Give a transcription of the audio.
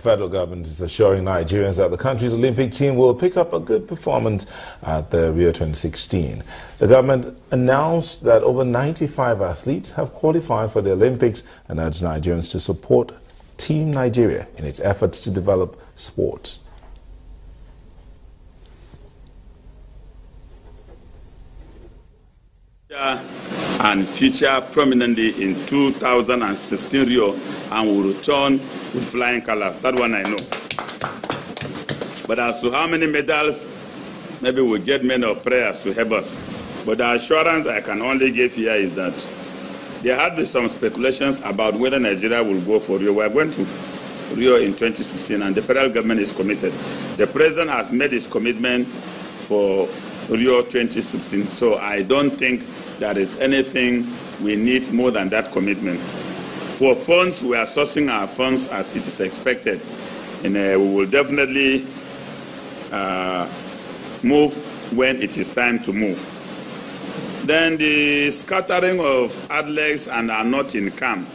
federal government is assuring Nigerians that the country's Olympic team will pick up a good performance at the Rio 2016. The government announced that over 95 athletes have qualified for the Olympics and urged Nigerians to support Team Nigeria in its efforts to develop sports. And feature prominently in 2016 Rio and will return with flying colors. That one I know. But as to how many medals, maybe we'll get men of prayers to help us. But the assurance I can only give here is that there had been some speculations about whether Nigeria will go for Rio. We're going to Rio in 2016, and the federal government is committed. The president has made his commitment for Rio 2016. So I don't think there is anything we need more than that commitment. For funds, we are sourcing our funds as it is expected, and uh, we will definitely uh, move when it is time to move. Then the scattering of athletes and are not in camp.